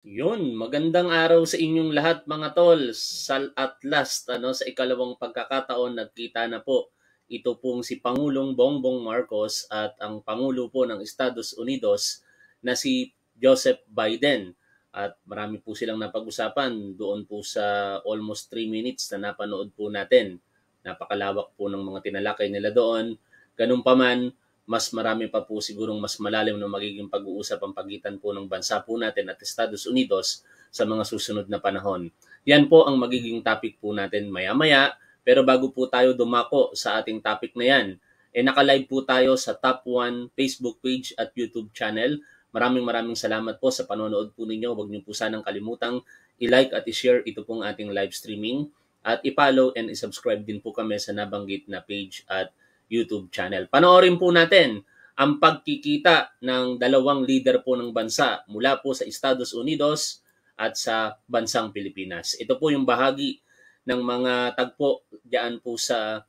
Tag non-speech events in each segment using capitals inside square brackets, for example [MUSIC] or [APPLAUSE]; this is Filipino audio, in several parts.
Yun, magandang araw sa inyong lahat mga tol. Sal at last, ano, sa ikalawang pagkakataon, nagkita na po ito pong si Pangulong Bongbong Marcos at ang Pangulo po ng Estados Unidos na si Joseph Biden. At marami po silang napag-usapan doon po sa almost 3 minutes na napanood po natin. Napakalawak po ng mga tinalakay nila doon. Ganun pa man, mas marami pa po sigurong mas malalim na magiging pag-uusap ang pagitan po ng bansa po natin at Estados Unidos sa mga susunod na panahon. Yan po ang magiging topic po natin maya-maya. Pero bago po tayo dumako sa ating topic na yan, eh naka-live po tayo sa Top 1 Facebook page at YouTube channel. Maraming maraming salamat po sa panonood po ninyo. Huwag niyo po sanang kalimutang i-like at i-share ito pong ating live streaming. At i-follow and i-subscribe din po kami sa nabanggit na page at YouTube channel. Panoorin po natin ang pagkikita ng dalawang leader po ng bansa mula po sa Estados Unidos at sa bansang Pilipinas. Ito po yung bahagi ng mga tagpo diyan po sa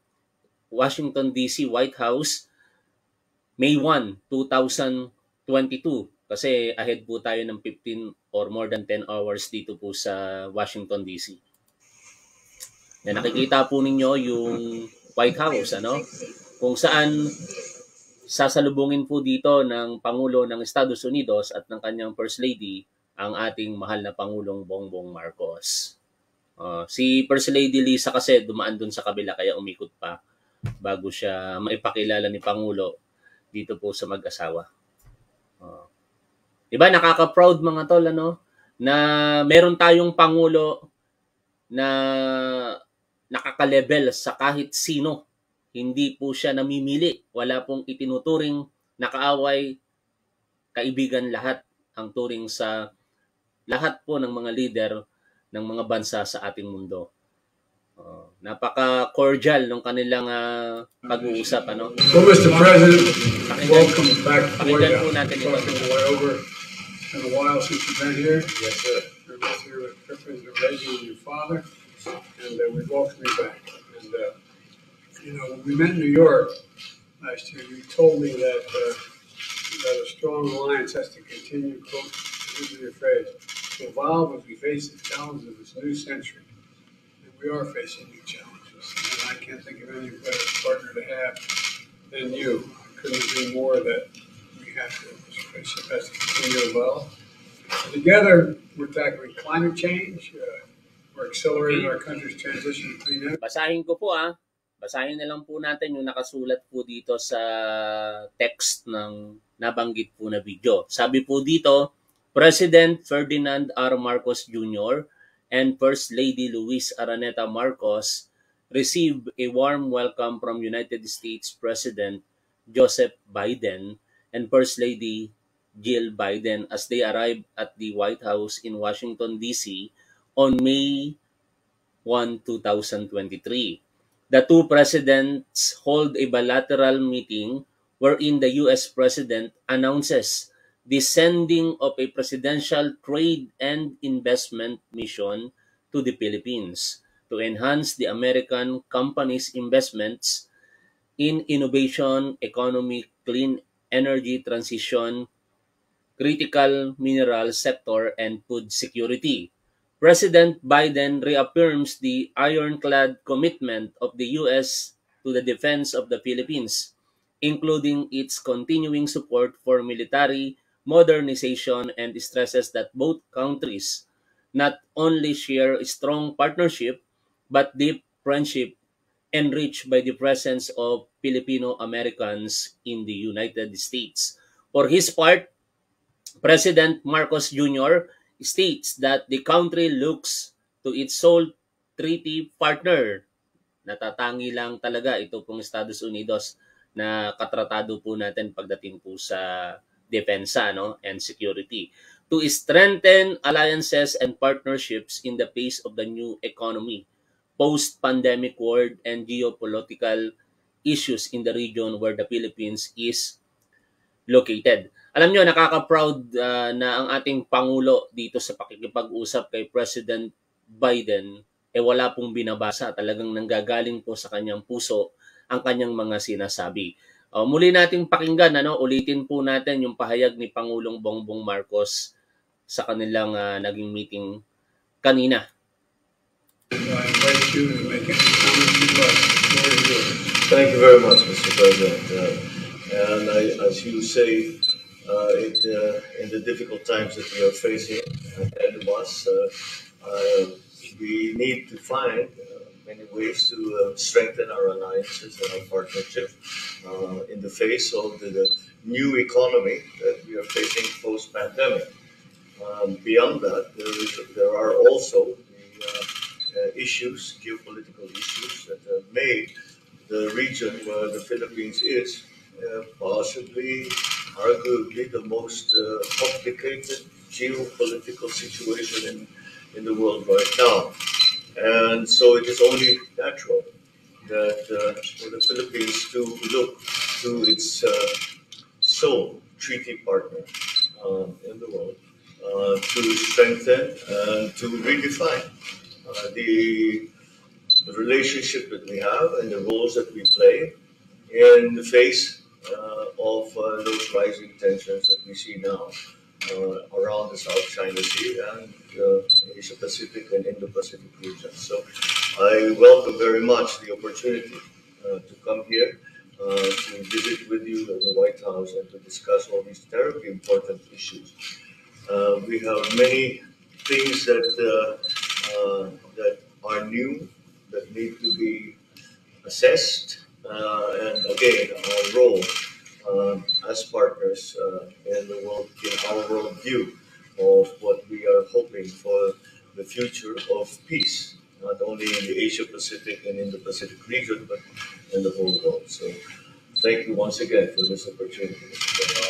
Washington DC White House May 1, 2022 kasi ahead po tayo ng 15 or more than 10 hours dito po sa Washington DC. Na nakikita po ninyo yung White House ano kung saan sasalubungin po dito ng Pangulo ng Estados Unidos at ng kanyang First Lady ang ating mahal na Pangulong Bongbong Marcos. Uh, si First Lady Lisa kasi dumaan dun sa kabila kaya umikot pa bago siya maipakilala ni Pangulo dito po sa mag-asawa. Uh, diba nakaka-proud mga tol ano na meron tayong Pangulo na nakaka-level sa kahit sino hindi po siya namimili. Wala pong itinuturing nakaaway, kaibigan lahat ang turing sa lahat po ng mga leader ng mga bansa sa ating mundo. Uh, napaka-cordial ng kanilang uh, pag-uusap. Ano? Well, Mr. President, Pakinggan, welcome back to pakinggan po natin ito. It's been a while since you've been here. Yes, sir. You're both here with President Reagan and your father, and uh, we welcome you back. And, uh, you know, we met in New York last year, you told me that, uh, that a strong alliance has to continue, quote, using your phrase, to evolve as we face the challenges of this new century. And we are facing new challenges. And I can't think of any better partner to have than you. I couldn't agree more that we have to, this friendship has to continue to. And together, we're tackling climate change. Uh, we're accelerating our country's transition to clean energy. Basahin ko po ah. Basahin na lang po natin yung nakasulat po dito sa text ng nabanggit po na video. Sabi po dito, President Ferdinand R. Marcos Jr. and First Lady Luis Araneta Marcos received a warm welcome from United States President Joseph Biden and First Lady Jill Biden as they arrived at the White House in Washington, D.C. on May 1, 2023. The two presidents hold a bilateral meeting wherein the U.S. President announces the sending of a presidential trade and investment mission to the Philippines to enhance the American companies' investments in innovation, economy, clean energy transition, critical mineral sector, and food security. President Biden reaffirms the ironclad commitment of the U.S. to the defense of the Philippines, including its continuing support for military modernization and stresses that both countries not only share a strong partnership but deep friendship enriched by the presence of Filipino Americans in the United States. For his part, President Marcos Jr. states that the country looks to its sole treaty partner. Natatangi lang talaga ito pong Estados Unidos na katratado po natin pagdating po sa depensa no, and security to strengthen alliances and partnerships in the face of the new economy, post-pandemic world, and geopolitical issues in the region where the Philippines is located. Alam nyo, nakaka-proud uh, na ang ating Pangulo dito sa pakikipag-usap kay President Biden, eh wala pong binabasa. Talagang nanggagaling po sa kanyang puso ang kanyang mga sinasabi. Uh, muli nating pakinggan, ano, ulitin po natin yung pahayag ni Pangulong Bongbong Marcos sa kanilang uh, naging meeting kanina. Thank you very much, Mr. President. Uh, and I, as you say, uh, it, uh, in the difficult times that we are facing of us, uh, we need to find many ways to uh, strengthen our alliances and our partnership uh, in the face of the, the, new economy that we are facing post pandemic. Um, beyond that, there, is, there are also the uh, issues, geopolitical issues, that have made the region where the Philippines is uh, possibly, arguably, the most uh, complicated geopolitical situation in, in the world right now. And so it is only natural that uh, the Philippines to look to its uh, sole treaty partner um, in the world uh, to strengthen and to redefine uh, the, the, relationship that we have and the roles that we play in the face uh, of uh, those rising tensions that we see now around the South China Sea and uh, Asia Pacific and Indo Pacific region. So I welcome very much the opportunity uh, to come here, uh, to visit with you in the White House and to discuss all these terribly important issues. Uh, we have many things that uh, uh, that are new that need to be assessed, and again, our role um, as partners in the world, in our worldview of what we are hoping for the future of peace, not only in the Asia Pacific and in the Pacific region, but in the whole world. So thank you once again for this opportunity.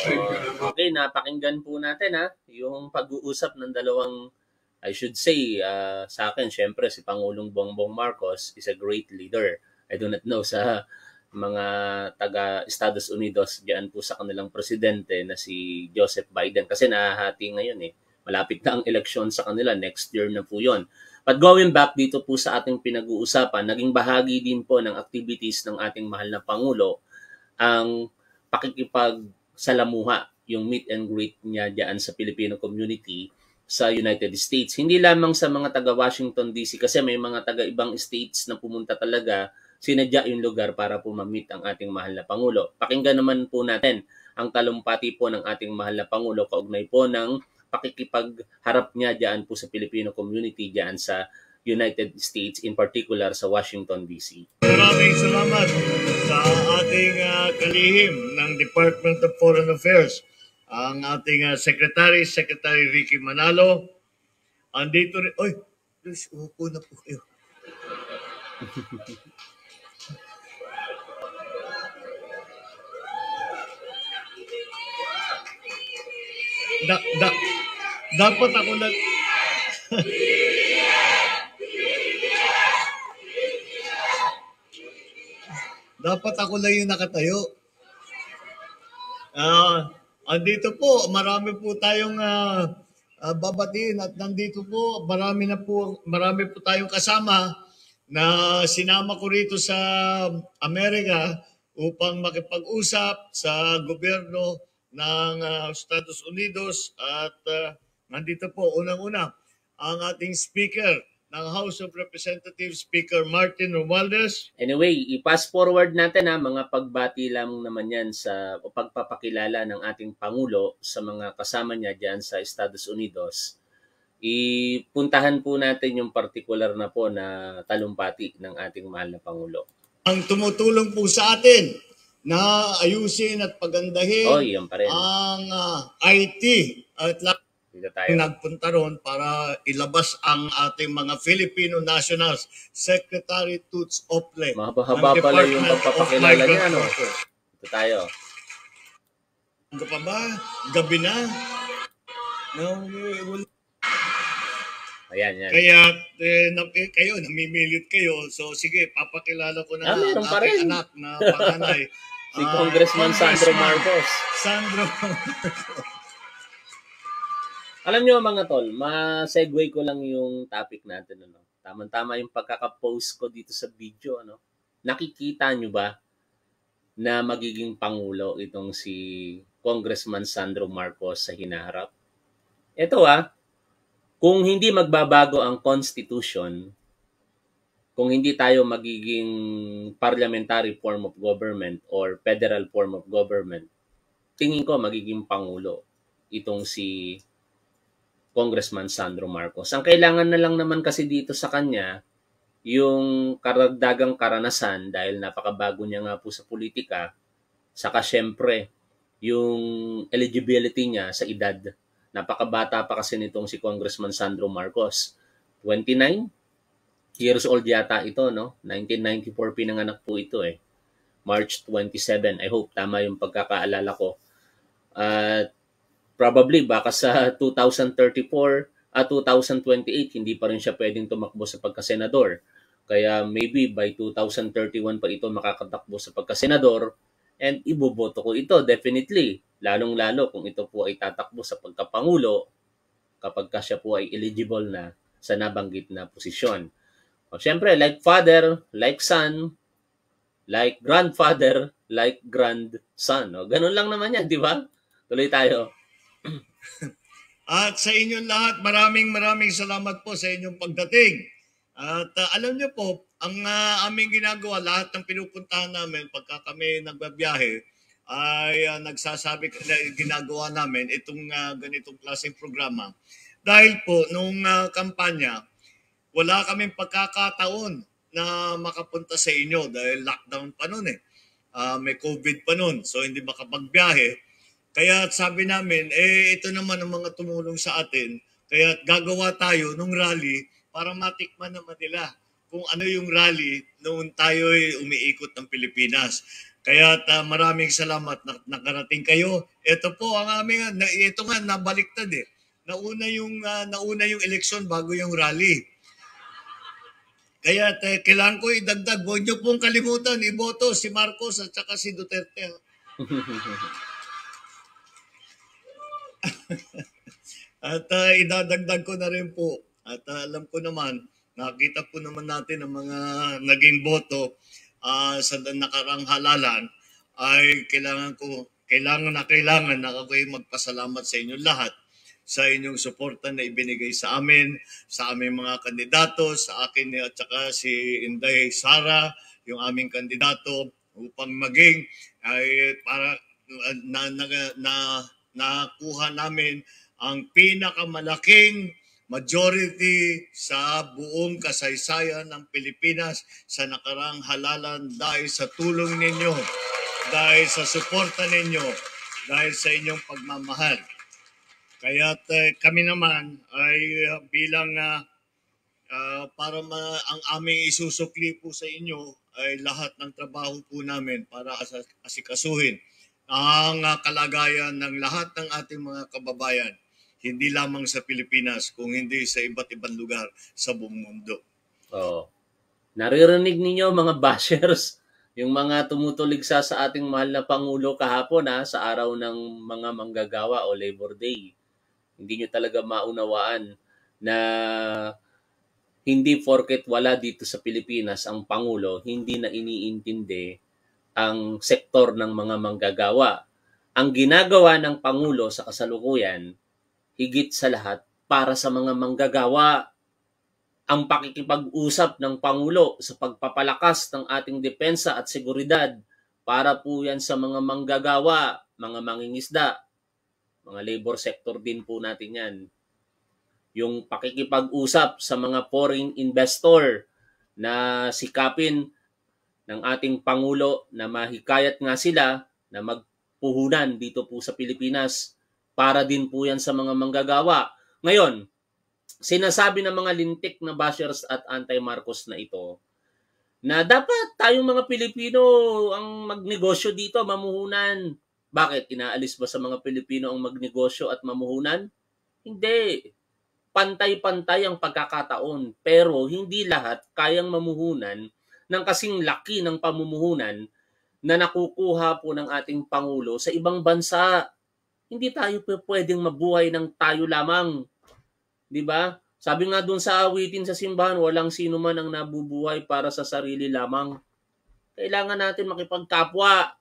Uh, okay, napakinggan po natin ha, yung pag-uusap ng dalawang, I should say, uh, sa akin, syempre, si Pangulong Bongbong Marcos is a great leader. I do not know sa mga taga Estados Unidos diyan po sa kanilang presidente na si Joseph Biden kasi nahahati ngayon eh. Malapit na ang eleksyon sa kanila, next year na po 'yon. But going back dito po sa ating pinag-uusapan, naging bahagi din po ng activities ng ating mahal na Pangulo ang pakikipag salamuha, yung meet and greet niya diyan sa Filipino community sa United States. Hindi lamang sa mga taga Washington DC kasi may mga taga ibang states na pumunta talaga sinadya yung lugar para po ma-meet ang ating mahal na Pangulo. Pakinggan naman po natin ang talumpati po ng ating mahal na Pangulo kaugnay po ng pakikipagharap niya diyan po sa Filipino community diyan sa United States, in particular sa Washington, D.C. Maraming salamat sa ating uh, kalihim ng Department of Foreign Affairs, ang ating uh, Secretary, Secretary Ricky Manalo. Andito rin, oy, upo na po kayo. [LAUGHS] da, da, dapat ako na... dapat ako lang yung nakatayo. Ah, uh, andito po, marami po tayong uh, uh, babatiin at nandito po, marami na po, marami po tayong kasama na sinama ko rito sa Amerika upang makipag-usap sa gobyerno ng uh, Estados Unidos at uh, nandito po unang-una ang ating speaker ng House of Representatives, Speaker Martin Romualdez. Anyway, i-pass forward natin ha, mga pagbati lang naman yan sa pagpapakilala ng ating Pangulo sa mga kasama niya dyan sa Estados Unidos. Ipuntahan po natin yung particular na po na talumpati ng ating mahal na Pangulo. Ang tumutulong po sa atin na ayusin at pagandahin oh, yan pa rin. ang uh, ah, IT at dito tayo. nagpunta ron para ilabas ang ating mga Filipino nationals. Secretary Toots Ople. Mahaba pala yung pagpapakilala niya. Ano? Ito tayo. Hanggang pa ba? Gabi na? No, wala. Ayan, yan. Kaya eh, na, eh, kayo, namimilit kayo. So sige, papakilala ko na ah, ang aking anak na panganay. [LAUGHS] Si uh, Congressman Sandro Marcos. Sandro [LAUGHS] Alam niyo mga tol, ma-segue ko lang yung topic natin. Ano? Tama-tama yung pagkaka-post ko dito sa video. Ano? Nakikita niyo ba na magiging pangulo itong si Congressman Sandro Marcos sa hinaharap? Ito ah, kung hindi magbabago ang constitution, kung hindi tayo magiging parliamentary form of government or federal form of government, tingin ko magiging pangulo itong si Congressman Sandro Marcos. Ang kailangan na lang naman kasi dito sa kanya, yung karagdagang karanasan dahil napakabago niya nga po sa politika, saka syempre yung eligibility niya sa edad. Napakabata pa kasi nitong si Congressman Sandro Marcos. 29 years old yata ito, no? 1994 pinanganak po ito eh. March 27. I hope tama yung pagkakaalala ko. At uh, probably baka sa 2034 at 2028 hindi pa rin siya pwedeng tumakbo sa pagkasenador. Kaya maybe by 2031 pa ito makakatakbo sa pagkasenador and iboboto ko ito definitely. Lalong-lalo kung ito po ay tatakbo sa pagkapangulo kapag ka siya po ay eligible na sa nabanggit na posisyon. O, syempre, like father, like son, like grandfather, like grandson. O, ganun lang naman yan, di ba? Tuloy tayo. [CLEARS THROAT] At sa inyong lahat, maraming maraming salamat po sa inyong pagdating. At uh, alam niyo po, ang uh, aming ginagawa, lahat ng pinupuntahan namin pagka kami nagbabiyahe, ay uh, nagsasabi, na ginagawa namin itong uh, ganitong klaseng programa. Dahil po, nung uh, kampanya, wala kaming pagkakataon na makapunta sa inyo dahil lockdown pa noon eh. Uh, may COVID pa noon, so hindi makapagbiyahe. Kaya sabi namin, eh ito naman ang mga tumulong sa atin. Kaya gagawa tayo ng rally para matikman naman nila kung ano yung rally noon tayo umiikot ng Pilipinas. Kaya uh, maraming salamat na nakarating kayo. Ito po ang aming na, ito nga nabaliktad eh. Nauna yung uh, nauna yung eleksyon bago yung rally. Kaya uh, kailangan ko idagdag, huwag niyo pong kalimutan iboto si Marcos at saka si Duterte. [LAUGHS] at uh, idadagdag ko na rin po. At uh, alam ko naman, nakita po naman natin ang mga naging boto uh, sa nakarang halalan. Ay kailangan ko, kailangan na kailangan na ako'y magpasalamat sa inyo lahat sa inyong suporta na ibinigay sa amin, sa aming mga kandidato, sa akin at saka si Inday Sara, yung aming kandidato upang maging ay para na, na, na nakuha namin ang pinakamalaking majority sa buong kasaysayan ng Pilipinas sa nakarang halalan dahil sa tulong ninyo, dahil sa suporta ninyo, dahil sa inyong pagmamahal. Kaya uh, eh, kami naman ay uh, bilang uh, uh, para ma- ang aming isusukli po sa inyo ay lahat ng trabaho po namin para as- asikasuhin ang uh, kalagayan ng lahat ng ating mga kababayan, hindi lamang sa Pilipinas, kung hindi sa iba't ibang lugar sa buong mundo. Oh. Naririnig ninyo mga bashers, yung mga tumutuligsa sa ating mahal na Pangulo kahapon ha, sa araw ng mga manggagawa o Labor Day. Hindi nyo talaga maunawaan na hindi porket wala dito sa Pilipinas ang Pangulo, hindi na iniintindi ang sektor ng mga manggagawa. Ang ginagawa ng Pangulo sa kasalukuyan, higit sa lahat, para sa mga manggagawa. Ang pakikipag-usap ng Pangulo sa pagpapalakas ng ating depensa at seguridad para po yan sa mga manggagawa, mga mangingisda, mga labor sector din po natin yan. Yung pakikipag-usap sa mga foreign investor na sikapin ng ating Pangulo na mahikayat nga sila na magpuhunan dito po sa Pilipinas para din po yan sa mga manggagawa. Ngayon, sinasabi ng mga lintik na bashers at anti-Marcos na ito na dapat tayong mga Pilipino ang magnegosyo dito, mamuhunan. Bakit? Inaalis ba sa mga Pilipino ang magnegosyo at mamuhunan? Hindi. Pantay-pantay ang pagkakataon. Pero hindi lahat kayang mamuhunan ng kasing laki ng pamumuhunan na nakukuha po ng ating Pangulo sa ibang bansa. Hindi tayo pwedeng mabuhay ng tayo lamang. Di ba? Sabi nga doon sa awitin sa simbahan, walang sino man ang nabubuhay para sa sarili lamang. Kailangan natin makipagkapwa.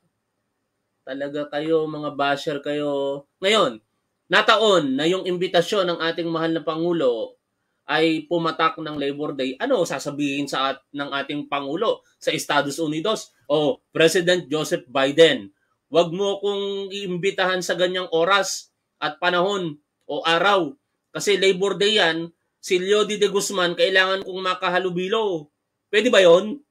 Talaga kayo, mga basher kayo. Ngayon, nataon na yung imbitasyon ng ating mahal na Pangulo ay pumatak ng Labor Day, ano sasabihin sa at, ng ating Pangulo sa Estados Unidos? O, President Joseph Biden, wag mo kong iimbitahan sa ganyang oras at panahon o araw. Kasi Labor Day yan, si Leody de Guzman, kailangan kong makahalubilo. Pwede ba yon?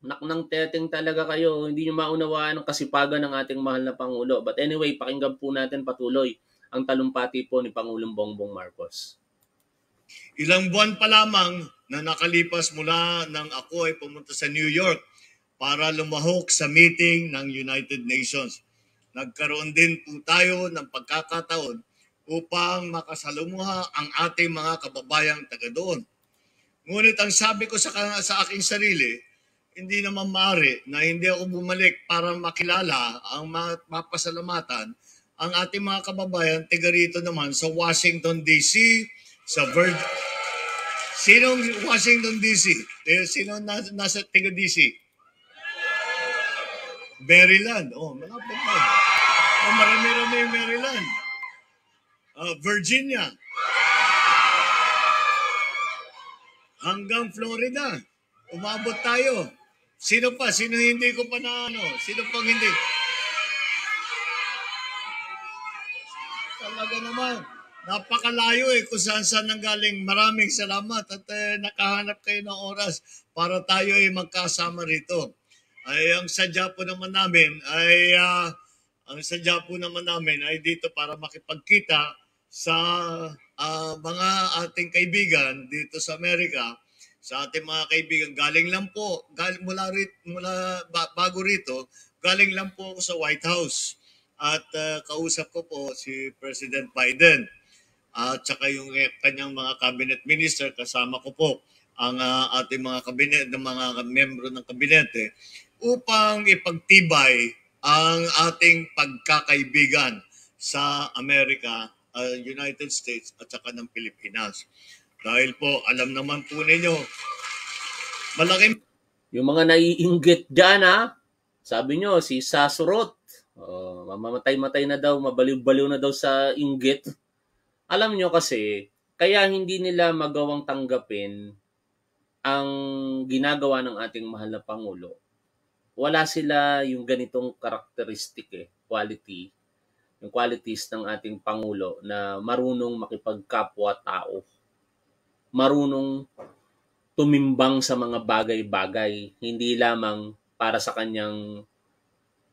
Nak ng teteng talaga kayo. Hindi nyo maunawaan ang kasipagan ng ating mahal na Pangulo. But anyway, pakinggan po natin patuloy ang talumpati po ni Pangulong Bongbong Marcos. Ilang buwan pa lamang na nakalipas mula nang ako ay pumunta sa New York para lumahok sa meeting ng United Nations. Nagkaroon din po tayo ng pagkakataon upang makasalumuha ang ating mga kababayang taga doon. Ngunit ang sabi ko sa, sa aking sarili, hindi naman maaari na hindi ako bumalik para makilala ang mapasalamatan ang ating mga kababayan tiga rito naman sa Washington DC, sa Virgin Sinong Washington DC? Eh, sino na, nasa tiga DC? Maryland. Oh, malapit na. Oh, marami-rami yung Maryland. Uh, Virginia. Hanggang Florida. Umabot tayo. Sino pa? Sino hindi ko pa na ano? Sino pang hindi? Talaga naman. Napakalayo eh kung saan saan nanggaling. Maraming salamat at eh, nakahanap kayo ng oras para tayo ay magkasama rito. Ay ang sadya po naman namin ay uh, ang sadya po naman namin ay dito para makipagkita sa uh, mga ating kaibigan dito sa Amerika sa ating mga kaibigan. Galing lang po, galing mula, rit, mula bago rito, galing lang po ako sa White House. At uh, kausap ko po si President Biden at uh, saka yung eh, kanyang mga cabinet minister kasama ko po ang uh, ating mga kabinet ng mga membro ng kabinete upang ipagtibay ang ating pagkakaibigan sa Amerika, uh, United States at saka ng Pilipinas. Dahil po, alam naman po ninyo, malaking... Yung mga naiinggit dyan, ha? Sabi nyo, si Sasurot, oh, mamamatay-matay na daw, mabaliw-baliw na daw sa inggit. Alam nyo kasi, kaya hindi nila magawang tanggapin ang ginagawa ng ating mahal na Pangulo. Wala sila yung ganitong karakteristik eh, quality, yung qualities ng ating Pangulo na marunong makipagkapwa-tao marunong tumimbang sa mga bagay-bagay, hindi lamang para sa kanyang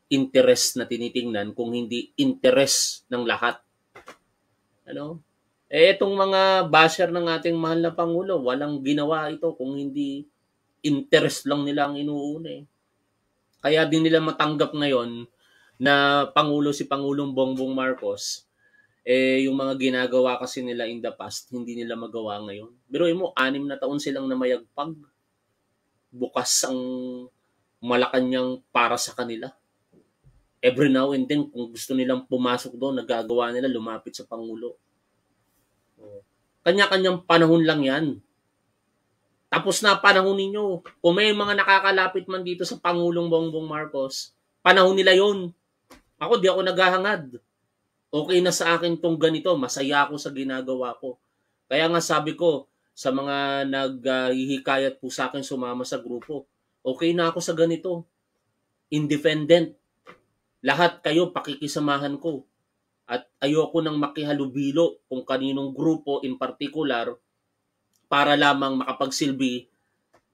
interest na tinitingnan, kung hindi interest ng lahat. Ano? Eh, itong mga basher ng ating mahal na Pangulo, walang ginawa ito kung hindi interest lang nila ang inuuna eh. Kaya din nila matanggap ngayon na Pangulo si Pangulong Bongbong Marcos eh yung mga ginagawa kasi nila in the past, hindi nila magawa ngayon. Pero mo, anim na taon silang namayagpag. Bukas ang Malacanang para sa kanila. Every now and then, kung gusto nilang pumasok doon, nagagawa nila lumapit sa Pangulo. Oh. Kanya-kanyang panahon lang yan. Tapos na panahon ninyo. Kung may mga nakakalapit man dito sa Pangulong Bongbong Marcos, panahon nila yon. Ako, di ako naghahangad okay na sa akin tong ganito, masaya ako sa ginagawa ko. Kaya nga sabi ko sa mga naghihikayat po sa akin sumama sa grupo, okay na ako sa ganito. Independent. Lahat kayo pakikisamahan ko. At ayoko nang makihalubilo kung kaninong grupo in particular para lamang makapagsilbi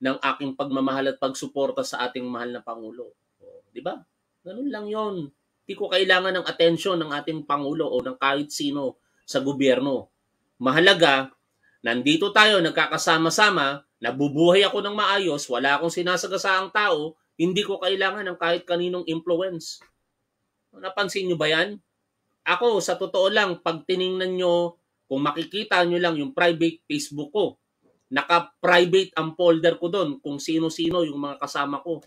ng aking pagmamahal at pagsuporta sa ating mahal na Pangulo. O, di ba? Ganun lang yon Di ko kailangan ng atensyon ng ating Pangulo o ng kahit sino sa gobyerno. Mahalaga, nandito tayo nagkakasama-sama, nabubuhay ako ng maayos, wala akong sinasagasaang tao, hindi ko kailangan ng kahit kaninong influence. Napansin nyo ba yan? Ako, sa totoo lang, pag tiningnan nyo, kung makikita nyo lang yung private Facebook ko, naka-private ang folder ko doon kung sino-sino yung mga kasama ko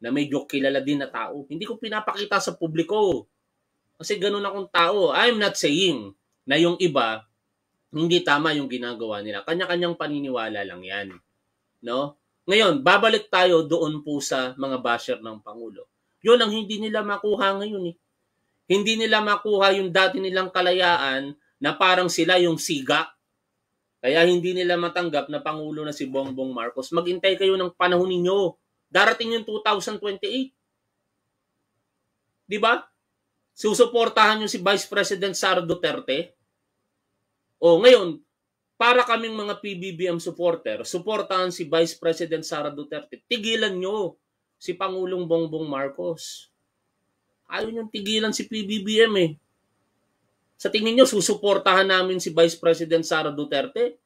na medyo kilala din na tao. Hindi ko pinapakita sa publiko. Kasi ganun akong tao. I'm not saying na yung iba, hindi tama yung ginagawa nila. Kanya-kanyang paniniwala lang yan. No? Ngayon, babalik tayo doon po sa mga basher ng Pangulo. Yun ang hindi nila makuha ngayon eh. Hindi nila makuha yung dati nilang kalayaan na parang sila yung siga. Kaya hindi nila matanggap na Pangulo na si Bongbong Marcos. Maghintay kayo ng panahon ninyo. Darating yung 2028. Di ba? Susuportahan nyo si Vice President Sara Duterte. O ngayon, para kaming mga PBBM supporter, suportahan si Vice President Sara Duterte. Tigilan nyo si Pangulong Bongbong Marcos. Ayaw nyo tigilan si PBBM eh. Sa tingin nyo, susuportahan namin si Vice President Sara Duterte?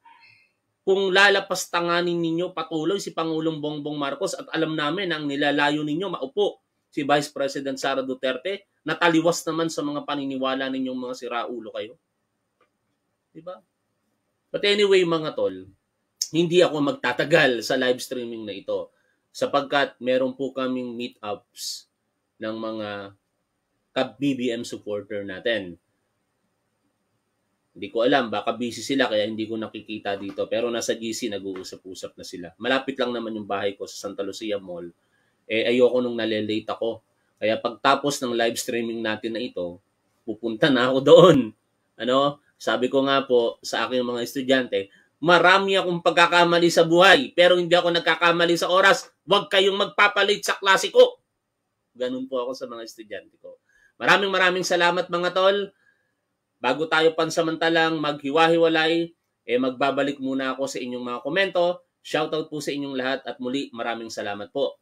Kung lalapas tanganin ninyo patuloy si Pangulong Bongbong Marcos at alam namin na ang nilalayo ninyo maupo si Vice President Sara Duterte, nataliwas naman sa mga paniniwala ninyong mga siraulo kayo. Diba? But anyway mga tol, hindi ako magtatagal sa live streaming na ito sapagkat meron po kaming meetups ng mga ka-BBM supporter natin. Hindi ko alam, baka busy sila kaya hindi ko nakikita dito. Pero nasa GC, nag-uusap-usap na sila. Malapit lang naman yung bahay ko sa Santa Lucia Mall. Eh, ayoko nung nalilate ako. Kaya pagtapos ng live streaming natin na ito, pupunta na ako doon. Ano? Sabi ko nga po sa aking mga estudyante, marami akong pagkakamali sa buhay, pero hindi ako nagkakamali sa oras. Huwag kayong magpapalit sa klase ko. Ganun po ako sa mga estudyante ko. Maraming maraming salamat mga tol. Bago tayo pansamantalang maghiwa-hiwalay, eh magbabalik muna ako sa inyong mga komento. Shoutout po sa inyong lahat at muli maraming salamat po.